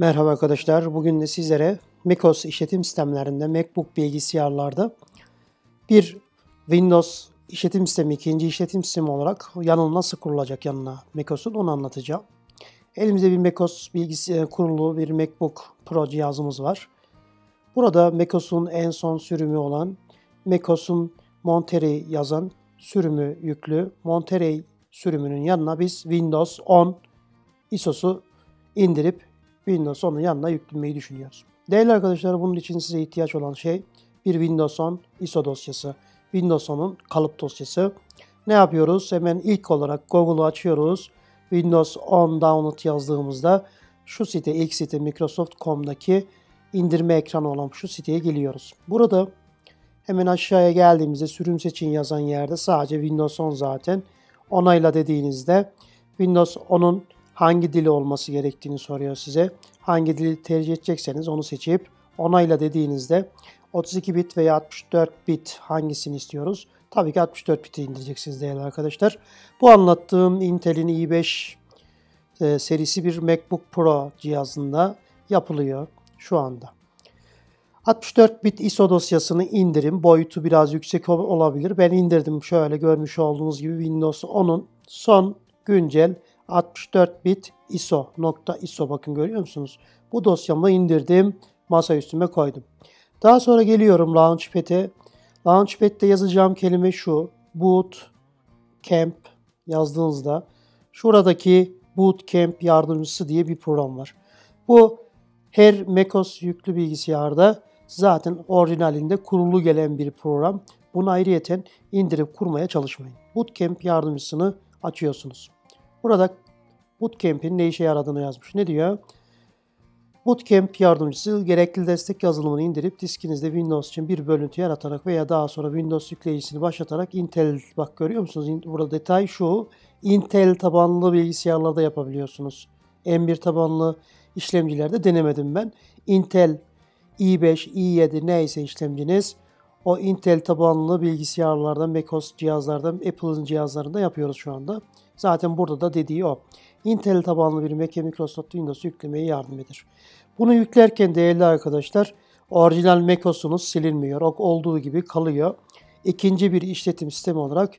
Merhaba arkadaşlar. Bugün de sizlere macOS işletim sistemlerinde, MacBook bilgisayarlarda bir Windows işletim sistemi, ikinci işletim sistemi olarak yanına nasıl kurulacak yanına macOS'un onu anlatacağım. Elimizde bir macOS bilgisayar kurulu bir MacBook Pro cihazımız var. Burada macOS'un en son sürümü olan macOS'un Monterey yazan sürümü yüklü Monterey sürümünün yanına biz Windows 10 ISO'su indirip Windows 10'un yanına yüklemeyi düşünüyoruz. Değerli arkadaşlar bunun için size ihtiyaç olan şey bir Windows 10 ISO dosyası. Windows 10'un kalıp dosyası. Ne yapıyoruz? Hemen ilk olarak Google'u açıyoruz. Windows 10 download yazdığımızda şu site, ilk site Microsoft.com'daki indirme ekranı olan şu siteye geliyoruz. Burada hemen aşağıya geldiğimizde sürüm seçin yazan yerde sadece Windows 10 zaten. Onayla dediğinizde Windows 10'un hangi dili olması gerektiğini soruyor size. Hangi dili tercih edecekseniz onu seçip onayla dediğinizde 32 bit veya 64 bit hangisini istiyoruz? Tabii ki 64 biti indireceksiniz değerli arkadaşlar. Bu anlattığım Intel'in i5 e, serisi bir MacBook Pro cihazında yapılıyor şu anda. 64 bit ISO dosyasını indirim. Boyutu biraz yüksek olabilir. Ben indirdim şöyle görmüş olduğunuz gibi Windows 10'un son güncel 64 bit ISO nokta ISO bakın görüyor musunuz? Bu dosyamı indirdim. Masa üstüme koydum. Daha sonra geliyorum Launchpad'e. Launchpad'de yazacağım kelime şu. Boot Camp yazdığınızda şuradaki Bootcamp yardımcısı diye bir program var. Bu her macOS yüklü bilgisayarda zaten orijinalinde kurulu gelen bir program. Bunu ayrıyeten indirip kurmaya çalışmayın. Bootcamp yardımcısını açıyorsunuz. Burada Bootcamp'in ne işe yaradığını yazmış. Ne diyor? Bootcamp yardımcısı gerekli destek yazılımını indirip diskinizde Windows için bir bölüntü yaratarak veya daha sonra Windows yükleyicisini başlatarak Intel bak görüyor musunuz? Burada detay şu. Intel tabanlı bilgisayarlarda yapabiliyorsunuz. M1 tabanlı işlemcilerde denemedim ben. Intel i5, i7 neyse işlemciniz o Intel tabanlı bilgisayarlardan, macOS cihazlardan, Apple'ın cihazlarında yapıyoruz şu anda. Zaten burada da dediği o. Intel tabanlı bir Mac'e Microsoft Windows yüklemeye yardım eder. Bunu yüklerken değerli arkadaşlar orijinal macOS'unuz silinmiyor. O olduğu gibi kalıyor. İkinci bir işletim sistemi olarak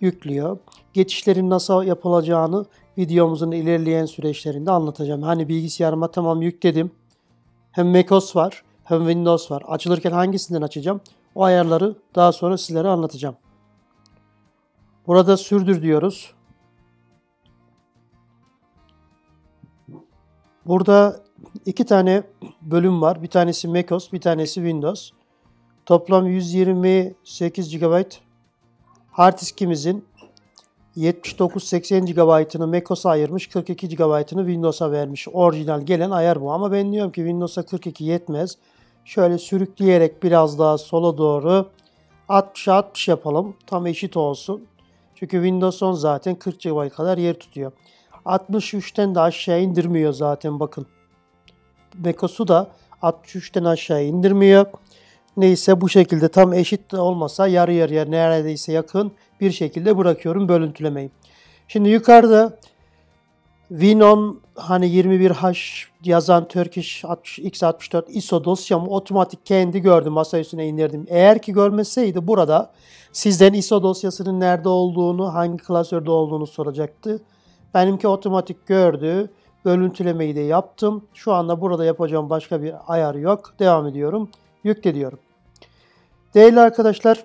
yüklüyor. Geçişlerin nasıl yapılacağını videomuzun ilerleyen süreçlerinde anlatacağım. Hani bilgisayarıma tamam yükledim. Hem macOS var hem Windows var. Açılırken hangisinden açacağım? O ayarları daha sonra sizlere anlatacağım. Burada sürdür diyoruz. Burada iki tane bölüm var. Bir tanesi macOS, bir tanesi Windows. Toplam 128 GB hard diskimizin 79-80 GB'ını macOS'a ayırmış, 42 GB'ını Windows'a vermiş. Orijinal gelen ayar bu. Ama ben diyorum ki Windows'a 42 yetmez. Şöyle sürükleyerek biraz daha sola doğru 60'a 60 yapalım. Tam eşit olsun. Çünkü Windows 10 zaten 40 GB kadar yer tutuyor. 63'ten de aşağı indirmiyor zaten bakın. macOS'u da 63'ten aşağı indirmiyor. Neyse bu şekilde tam eşit olmasa yarı yarıya neredeyse yakın bir şekilde bırakıyorum bölüntülemeyi. Şimdi yukarıda Win10 hani 21H yazan Turkish X64 ISO dosyamı otomatik kendi gördüm masa üstüne indirdim. Eğer ki görmeseydi burada sizden ISO dosyasının nerede olduğunu, hangi klasörde olduğunu soracaktı. Benimki otomatik gördü. Bölüntülemeyi de yaptım. Şu anda burada yapacağım başka bir ayar yok. Devam ediyorum. Yükle diyorum. Değerli arkadaşlar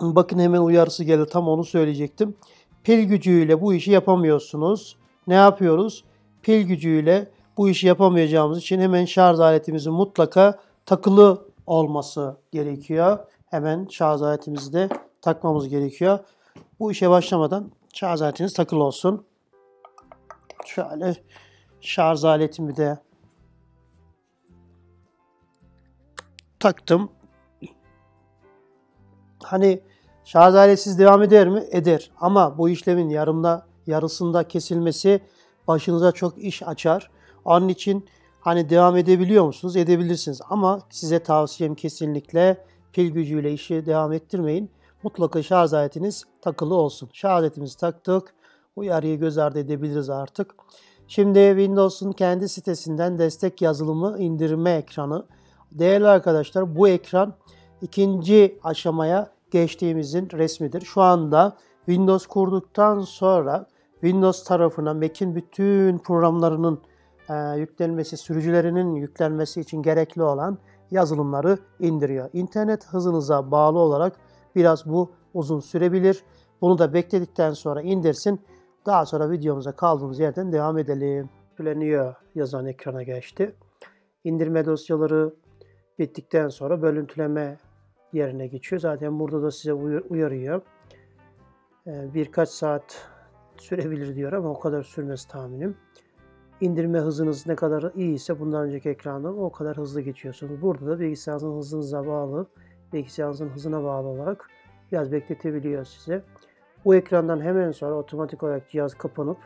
bakın hemen uyarısı geldi. Tam onu söyleyecektim. Pil gücüyle bu işi yapamıyorsunuz. Ne yapıyoruz? Pil gücüyle bu işi yapamayacağımız için hemen şarj aletimizin mutlaka takılı olması gerekiyor. Hemen şarj aletimizi de takmamız gerekiyor. Bu işe başlamadan şarj aletiniz takılı olsun. Şöyle şarj aletimi de taktım. Hani şarj aletsiz devam eder mi? Eder. Ama bu işlemin yarımda yarısında kesilmesi başınıza çok iş açar. Onun için hani devam edebiliyor musunuz? Edebilirsiniz. Ama size tavsiyem kesinlikle pil gücüyle işi devam ettirmeyin. Mutlaka şarj aletiniz takılı olsun. Şarj aletimizi taktık. Uyarıyı göz ardı edebiliriz artık. Şimdi Windows'un kendi sitesinden destek yazılımı indirme ekranı. Değerli arkadaşlar bu ekran ikinci aşamaya geçtiğimizin resmidir. Şu anda Windows kurduktan sonra Windows tarafına Mac'in bütün programlarının e, yüklenmesi, sürücülerinin yüklenmesi için gerekli olan yazılımları indiriyor. İnternet hızınıza bağlı olarak biraz bu uzun sürebilir. Bunu da bekledikten sonra indirsin. Daha sonra videomuza kaldığımız yerden devam edelim. Yükleniyor yazan ekrana geçti. İndirme dosyaları bittikten sonra bölüntüleme yerine geçiyor. Zaten burada da size uyarıyor. Ee, birkaç saat sürebilir diyor ama o kadar sürmez tahminim. İndirme hızınız ne kadar iyi ise bundan önceki ekranda o kadar hızlı geçiyorsunuz. Burada da bilgisayarınızın hızınıza bağlı, bilgisayarınızın hızına bağlı olarak biraz bekletebiliyor size. Bu ekrandan hemen sonra otomatik olarak cihaz kapanıp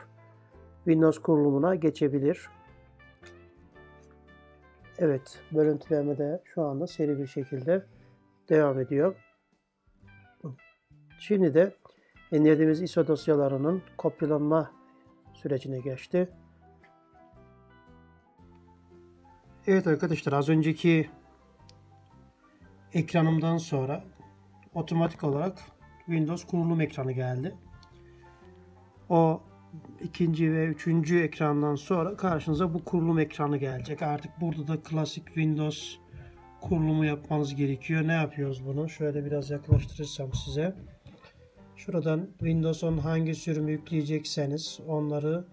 Windows kurulumuna geçebilir. Evet, bölüntüleme de şu anda seri bir şekilde devam ediyor. Şimdi de indirdiğimiz ISO dosyalarının kopyalanma sürecine geçti. Evet arkadaşlar az önceki ekranımdan sonra otomatik olarak Windows kurulum ekranı geldi. O ikinci ve üçüncü ekrandan sonra karşınıza bu kurulum ekranı gelecek. Artık burada da klasik Windows kurulumu yapmanız gerekiyor. Ne yapıyoruz bunu? Şöyle biraz yaklaştırırsam size. Şuradan Windows'un hangi sürümü yükleyecekseniz onları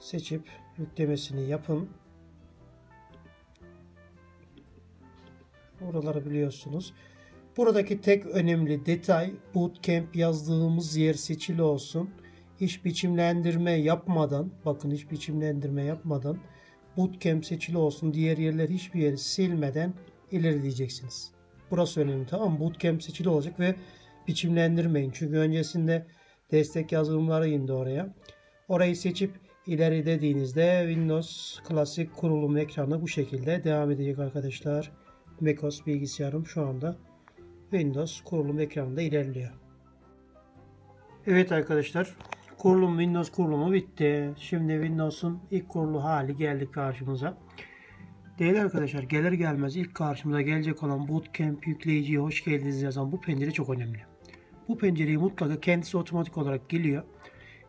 seçip yüklemesini yapın. Oraları biliyorsunuz. Buradaki tek önemli detay bootcamp yazdığımız yer seçili olsun. Hiç biçimlendirme yapmadan, bakın hiç biçimlendirme yapmadan bootcamp seçili olsun. Diğer yerler hiçbir yeri silmeden ilerleyeceksiniz. Burası önemli tamam mı? Bootcamp seçili olacak ve biçimlendirmeyin. Çünkü öncesinde destek yazılımları indi oraya. Orayı seçip ileri dediğinizde Windows klasik kurulum ekranı bu şekilde devam edecek arkadaşlar. macOS bilgisayarım şu anda Windows kurulum ekranında ilerliyor. Evet arkadaşlar kurulum Windows kurulumu bitti. Şimdi Windows'un ilk kurulu hali geldi karşımıza. Değerli arkadaşlar gelir gelmez ilk karşımıza gelecek olan Bootcamp yükleyiciye hoş geldiniz yazan bu pencere çok önemli. Bu pencereyi mutlaka kendisi otomatik olarak geliyor.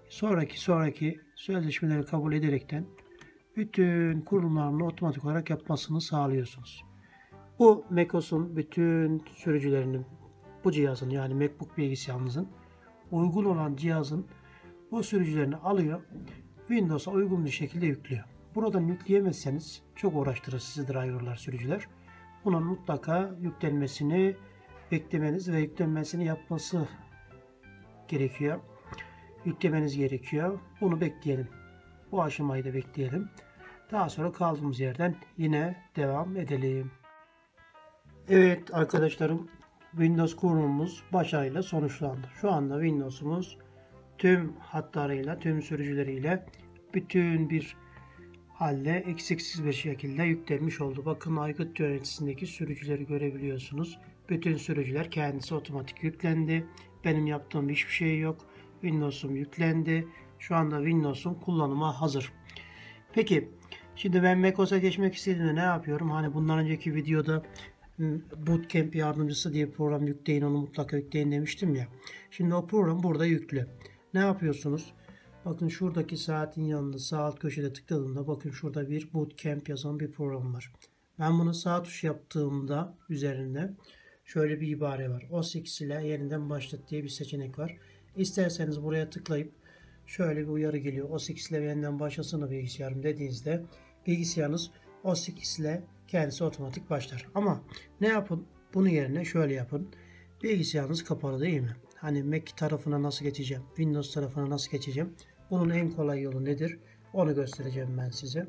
Sonraki sonraki sözleşmeleri kabul ederekten bütün kurulumlarını otomatik olarak yapmasını sağlıyorsunuz. Bu macOS'un bütün sürücülerinin bu cihazın yani MacBook bilgisayarınızın uygun olan cihazın bu sürücülerini alıyor. Windows'a uygun bir şekilde yüklüyor. Buradan yükleyemezseniz çok uğraştırır sizi driverlar sürücüler. Bunun mutlaka yüklenmesini beklemeniz ve yüklenmesini yapması gerekiyor. Yüklemeniz gerekiyor. Bunu bekleyelim. Bu aşamayı da bekleyelim. Daha sonra kaldığımız yerden yine devam edelim. Evet arkadaşlarım Windows kurulumumuz başarıyla sonuçlandı. Şu anda Windows'umuz tüm hatlarıyla, tüm sürücüleriyle bütün bir halde eksiksiz bir şekilde yüklenmiş oldu. Bakın aygıt yöneticisindeki sürücüleri görebiliyorsunuz. Bütün sürücüler kendisi otomatik yüklendi. Benim yaptığım hiçbir şey yok. Windows'um yüklendi. Şu anda Windows'um kullanıma hazır. Peki şimdi ben macOS'a geçmek istediğimde ne yapıyorum? Hani bundan önceki videoda Bootcamp yardımcısı diye bir program yükleyin onu mutlaka yükleyin demiştim ya. Şimdi o program burada yüklü. Ne yapıyorsunuz? Bakın şuradaki saatin yanında sağ alt köşede tıkladığımda bakın şurada bir Bootcamp yazan bir program var. Ben bunu sağ tuş yaptığımda üzerinde şöyle bir ibare var. OS ile yeniden başlat diye bir seçenek var. İsterseniz buraya tıklayıp şöyle bir uyarı geliyor. OS ile yeniden başlasana bilgisayarım dediğinizde bilgisayarınız OS ile kendisi otomatik başlar. Ama ne yapın? Bunun yerine şöyle yapın. Bilgisayarınız kapalı değil mi? Hani Mac tarafına nasıl geçeceğim? Windows tarafına nasıl geçeceğim? Bunun en kolay yolu nedir? Onu göstereceğim ben size.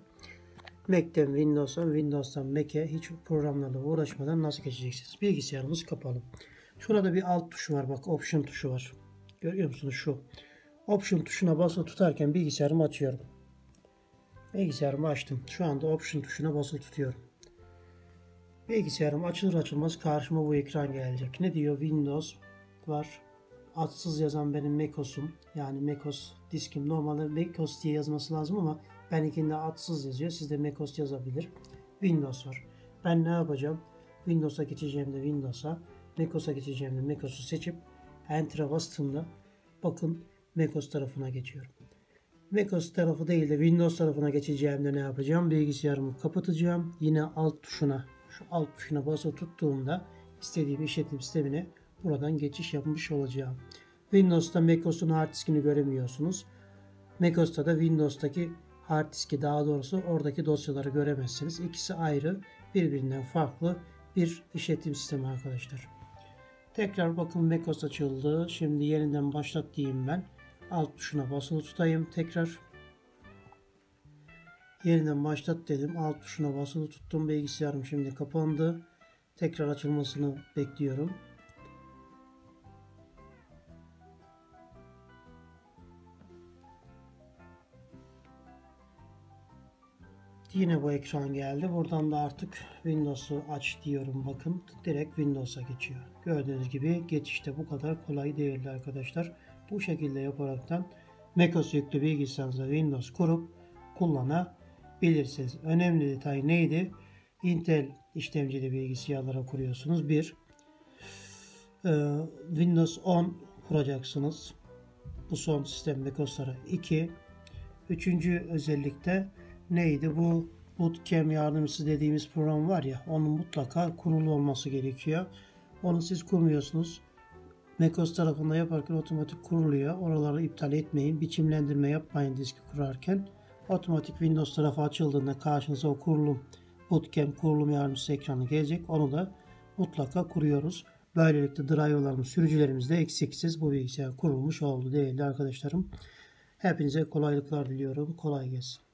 Mac'ten Windows'a, Windows'tan Mac'e hiç programlarla uğraşmadan nasıl geçeceksiniz? Bilgisayarımız kapalı. Şurada bir alt tuşu var. Bak Option tuşu var. Görüyor musunuz şu? Option tuşuna basılı tutarken bilgisayarımı açıyorum. Bilgisayarımı açtım. Şu anda Option tuşuna basılı tutuyorum. Bilgisayarım açılır açılmaz karşıma bu ekran gelecek. Ne diyor? Windows var. adsız yazan benim macOS'um. Yani macOS diskim. Normalde macOS diye yazması lazım ama benimkinde adsız yazıyor. Sizde macOS yazabilir. Windows var. Ben ne yapacağım? Windows'a geçeceğimde Windows'a, macOS'a geçeceğimde macOS'u seçip Enter'a bastığımda bakın macOS tarafına geçiyorum. macOS tarafı değil de Windows tarafına geçeceğimde ne yapacağım? Bilgisayarımı kapatacağım. Yine alt tuşuna, şu alt tuşuna basılı tuttuğumda istediğim işletim sistemine buradan geçiş yapmış olacağım. Windows'ta macOS'un hard diskini göremiyorsunuz. macOS'ta da Windows'taki hard diski daha doğrusu oradaki dosyaları göremezsiniz. İkisi ayrı, birbirinden farklı bir işletim sistemi arkadaşlar. Tekrar bakın macOS açıldı. Şimdi yeniden başlat diyeyim ben. Alt tuşuna basılı tutayım. Tekrar yeniden başlat dedim. Alt tuşuna basılı tuttum. Bilgisayarım şimdi kapandı. Tekrar açılmasını bekliyorum. Yine bu ekran geldi. Buradan da artık Windows'u aç diyorum. Bakın direkt Windows'a geçiyor. Gördüğünüz gibi geçişte bu kadar kolay değerli arkadaşlar. Bu şekilde yaparaktan macOS yüklü bilgisayarınızda Windows kurup kullanabilirsiniz. Önemli detay neydi? Intel işlemcili bilgisayarlara kuruyorsunuz. Bir, e, Windows 10 kuracaksınız. Bu son sistem macOS'lara. 2. Üçüncü özellikle neydi? Bu Bootcamp yardımcısı dediğimiz program var ya onun mutlaka kurulu olması gerekiyor. Onu siz kurmuyorsunuz. macOS tarafında yaparken otomatik kuruluyor. Oraları iptal etmeyin. Biçimlendirme yapmayın diski kurarken. Otomatik Windows tarafı açıldığında karşınıza o kurulum Bootcamp kurulum yardımcısı ekranı gelecek. Onu da mutlaka kuruyoruz. Böylelikle driverlarımız, sürücülerimiz de eksiksiz bu bilgisayar kurulmuş oldu değerli arkadaşlarım. Hepinize kolaylıklar diliyorum. Kolay gelsin.